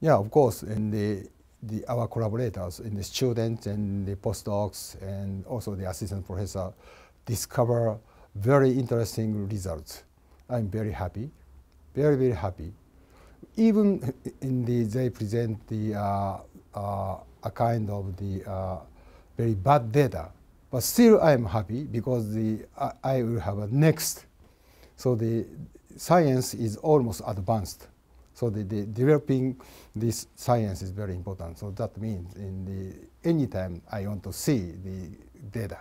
Yeah, of course, in the, the our collaborators, in the students and the postdocs and also the assistant professor discover very interesting results. I'm very happy, very, very happy. Even in the, they present the, uh, uh, a kind of the uh, very bad data, but still I am happy because the, I will have a next. So the science is almost advanced. So the, the, developing this science is very important. So that means in the anytime I want to see the data.